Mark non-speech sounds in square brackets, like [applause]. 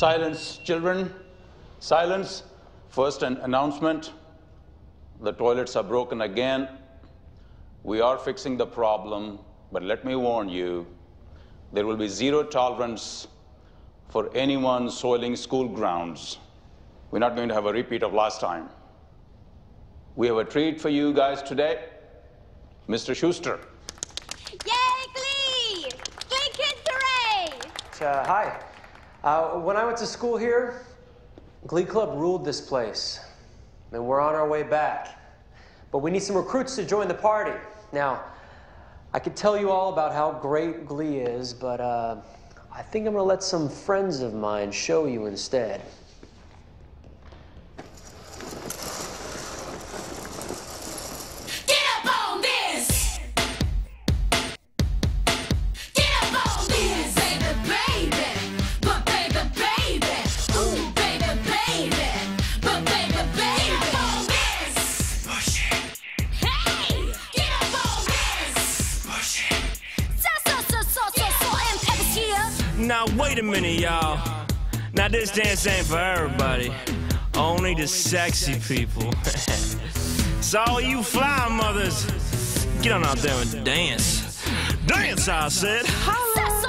Silence, children. Silence. First, an announcement. The toilets are broken again. We are fixing the problem, but let me warn you there will be zero tolerance for anyone soiling school grounds. We're not going to have a repeat of last time. We have a treat for you guys today. Mr. Schuester. Yay, Glee! Glee Kids Hooray! Uh, hi. Uh, when I went to school here, Glee Club ruled this place. And we're on our way back. But we need some recruits to join the party. Now, I could tell you all about how great Glee is, but uh, I think I'm going to let some friends of mine show you instead. Now wait a minute, y'all. Now this dance ain't for everybody. Only the sexy people. [laughs] so all you fly mothers, get on out there and dance. Dance, I said. Cecil